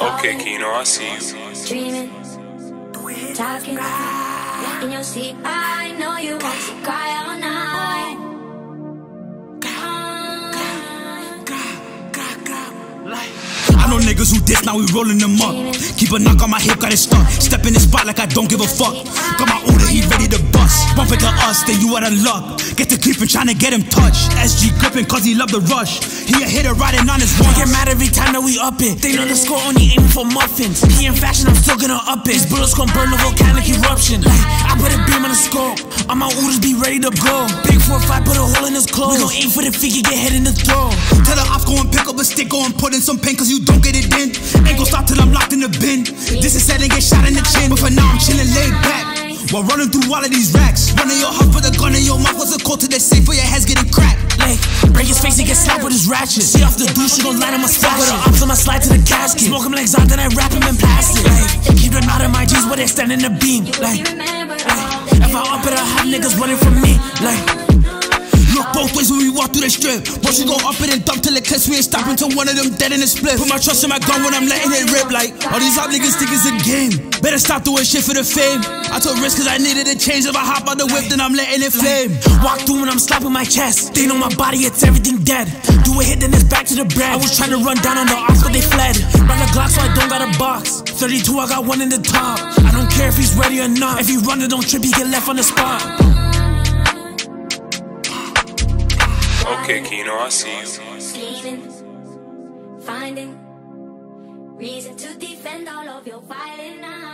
Okay, Kino, I see you. Dreaming, talking, in your sleep. I know you want to cry all night. I know niggas who diss, now we rolling them up. Keep a knock on my hip, got it stuck. Step in the spot like I don't give a fuck. Got my order, he ready to bust. Bump into us, then you out of luck. Get to creeping, tryna get him touched. SG gripping, cause he love the rush. He a hitter riding on his one. Up it. They know the score only aiming for muffins. He in fashion, I'm still gonna up it. These bullets gon' burn the volcanic eruption. I put a beam on the scope. All my orders be ready to go. Big 4-5, put a hole in his clothes. We gon' aim for the figure, get hit in the throat. Tell the ops go and pick up a stick, go and put in some pain, cause you don't get it in. Ain't gon' stop till I'm locked in the bin. This is set and get shot in the chin. But for now, I'm chillin' laid back. While running through all of these racks. Running your heart, put a gun in your mouth. What's a call to the safe for your head's face and get slapped with his ratchet. See off the douche, she gon' line on my stack. With the ops on my slide to the casket. Smoke him like Zod, then I wrap him in plastic. Like, keep them out of my jeans, where they stand in the beam. Like, like, if I up it, I have niggas running from me. Like, both ways when we walk through the strip. Once you go up it and dump till it clips, we ain't stopping till one of them dead in the split. Put my trust in my gun when I'm letting it rip. Like all these op niggas think it's a game. Better stop doing shit for the fame. I took risks cause I needed a change. If I hop out the whip, then I'm letting it flame. walk through when I'm slapping my chest. They know my body, it's everything dead. Do a hit, then it's back to the bread. I was trying to run down on the ops, but they fled. Run the Glock, so I don't got a box. 32, I got one in the top. I don't care if he's ready or not. If he run it, don't trip, he get left on the spot. Okay, Kino, I see you. Finding reason to defend all of your violent eyes.